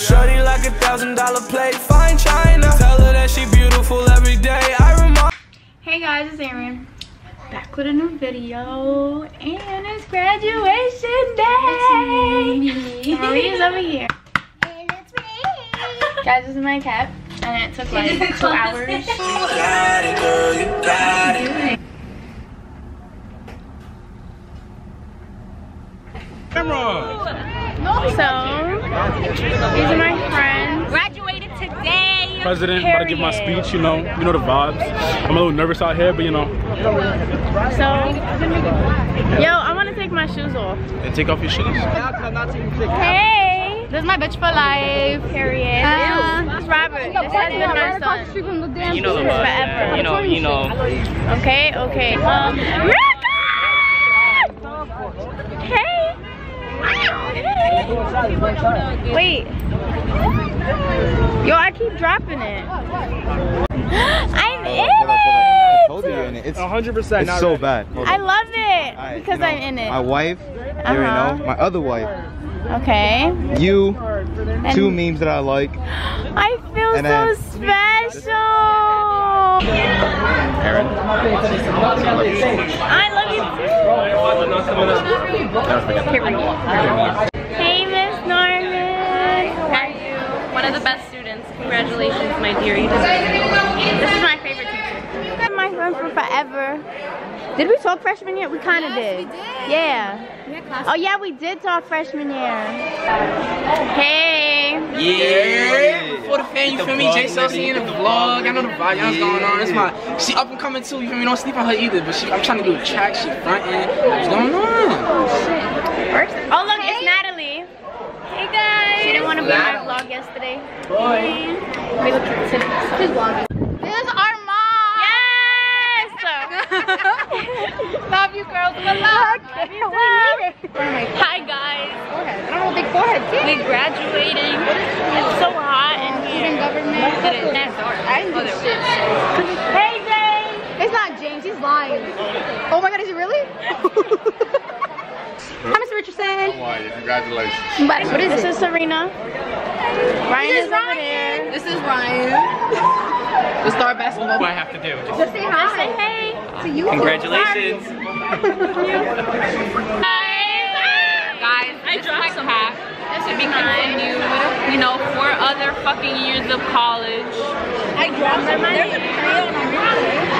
Shorty like a thousand dollar plate, fine china. Tell her that she beautiful every day. I remind. Hey guys, it's Erin. Back with a new video. And it's graduation day. Maria's over here. And it's me. Guys, this is my cap. And it took like two hours. Got it, girl, you got it. So, these are my friends. Graduated today. president, about to give my speech, you know, you know the vibes. I'm a little nervous out here, but you know, So, yo, I want to take my shoes off. and take off your shoes. Hey, this is my bitch for life. Period. Uh, this is Robert. This has been my son. You know the Forever. You know, you know. Okay, okay. Um, Rica! Hey. Wait. Yo, I keep dropping it. I'm in it. told you you're in it. it. It's, 100% it's not so ready. bad. Hold I on. love it Alright, because you know, I'm in it. My wife, you Uh-huh. already know. My other wife, Okay. you, And two memes that I like. I feel And so then- special. Erin. I love you too. Hey, One of the best students. Congratulations, my dear. You This is my favorite teacher. My friend for forever. Did we talk freshman year? We kind of did. Yeah. Oh yeah, we did talk freshman year. Hey. Yeah, for the fan, you feel me? J Celsi in the vlog. I know the vibe, y'all's going on. It's my, she up and coming too. You feel me? Don't sleep on her either. But she, I'm trying to do a track. She fronting. What's going on? Oh look, it's Natalie. Hey guys. She didn't want to be in my vlog yesterday. Boy. We look Who's vlogging? This is our mom. Yes. Love you girls. Good luck. Love you too. Hi, guys. Forehead. I don't know, big forehead. We're graduating. It's so hot in oh, here. government. It is. That's dark. I do Oh, shit. Hey, James. It's not James. He's lying. Oh my God, is he really? Hi, Mr. Richardson. Congratulations. But what is this is Serena. Ryan is, over there. This is Ryan. The star basketball. What do I have to do? Just Just say hi. Just say hey to you. congratulations. Hi! Guys, I dropped some half to be continued. You know, four other fucking years of college. I dropped them. There's a crayon on your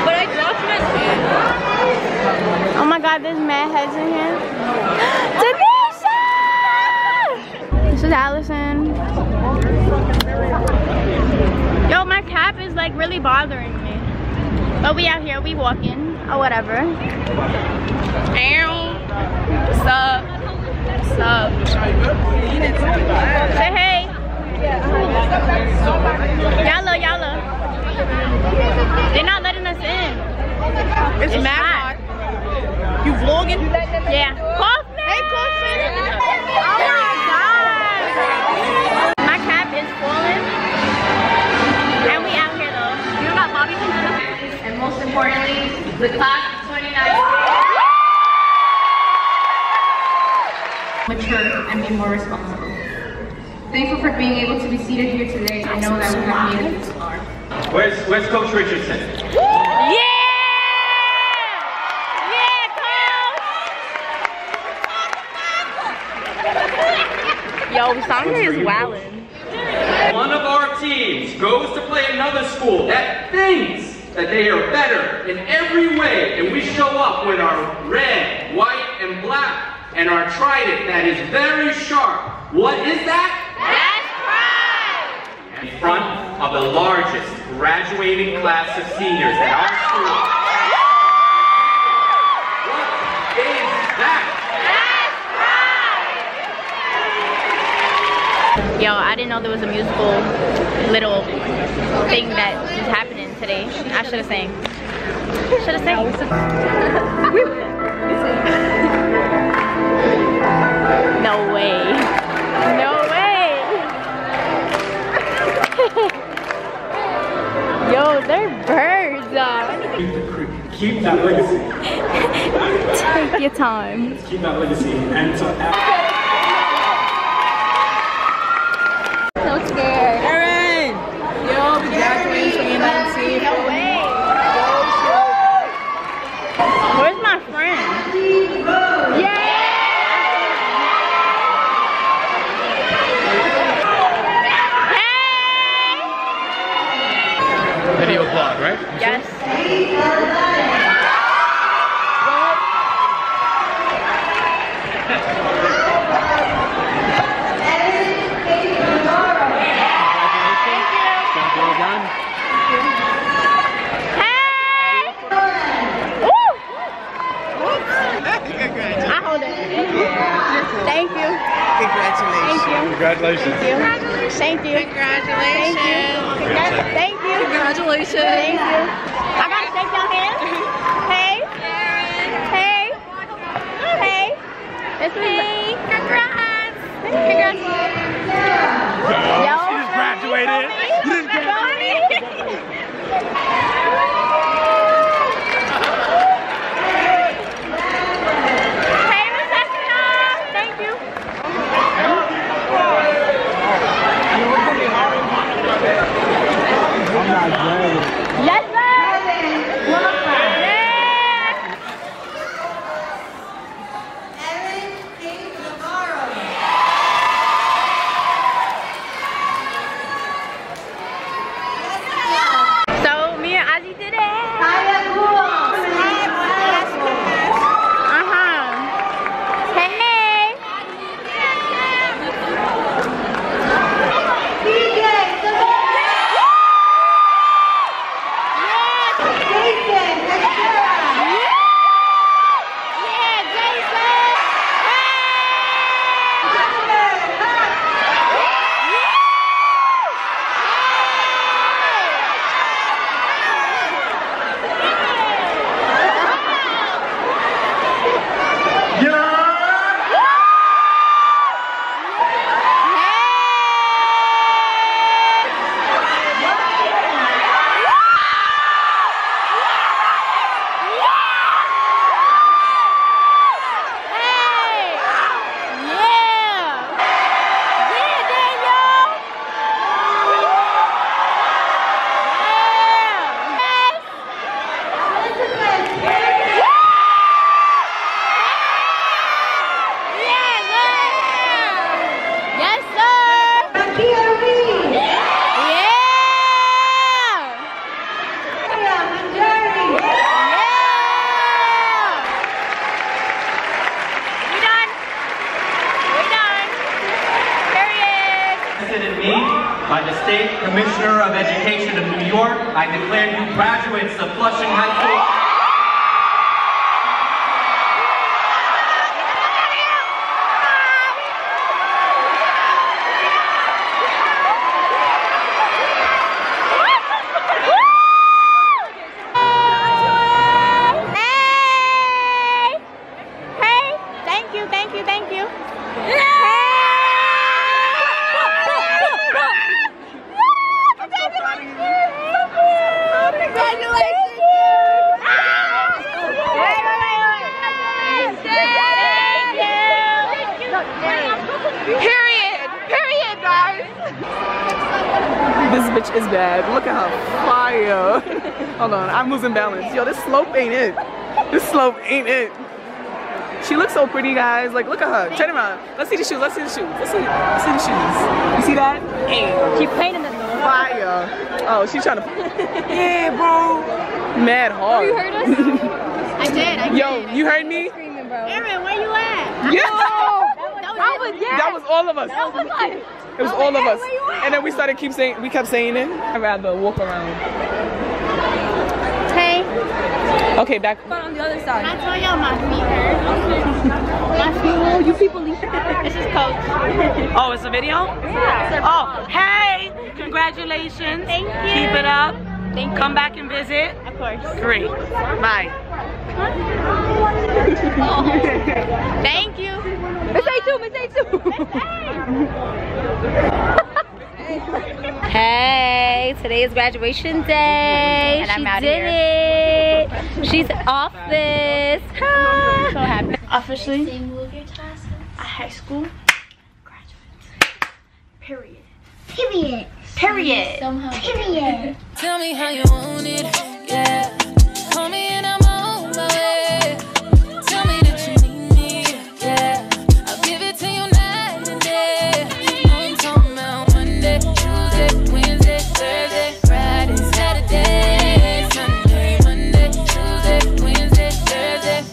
but I dropped my Oh my God, there's mad heads in here. Denisha! This is Allison. Yo, my cap is like really bothering me. But we out here, we walking or whatever. Ow. What's up? What's up? Say hey. Yalla, yalla. They're not letting us in. It's, It's mad hot. hot. You vlogging? Yeah. Kaufman! Hey, Kaufman! Oh my cap is falling. And we out here though. You got Bobby And most importantly, the class and be more responsible. Thankful for being able to be seated here today. I know that we have made it this far. Where's Where's Coach Richardson? Yeah! Yeah, coach! Yo, Sandra is wildin'. One of our teams goes to play another school that thinks that they are better in every way, and we show up with our red, white, and black, and our trident that is very sharp. What is that? in front of the largest graduating class of seniors at our school. What is that? Yo, I didn't know there was a musical little thing that is happening today. I should have sang. Should have sang. no way. No way. Yo, they're birds. Uh, Keep that legacy. take your time. Keep that legacy. And so, I declare you graduates of Flushing High School. Hey! Hey! Thank you, thank you, thank you. Period. Period, guys. This bitch is bad. Look at her fire. Hold on, I'm losing balance. Yo, this slope ain't it. This slope ain't it. She looks so pretty, guys. Like, look at her. Turn around. Let's see the shoes. Let's see the shoes. Let's see. Let's see the shoes. You see that? Hey. Keep painting them. Fire. Oh, she's trying to. Yeah, bro. Mad hard. Oh, you heard us? I did. I Yo, you heard me? Screaming, bro. Erin, where you at? Yeah. Oh, That was, yeah. That was all of us. That was like. It was all of us. And then we started keep saying we kept saying it. I'd rather walk around. Hey. Okay, back. on the other side. I told y'all my feet hurt. My feet. Oh, you people. This is Coach. Oh, it's a video? Yeah. Oh, hey! Congratulations. Thank you. Keep it up. Thank you. Come back and visit. Of course. Great. Bye. Thank you. Miss A2, Miss A2. Hey, today is graduation day. And I'm she outta did it. She's off this. so happy. Officially, a high school graduate. Period. Period. Period. Period. Tell me how you want it.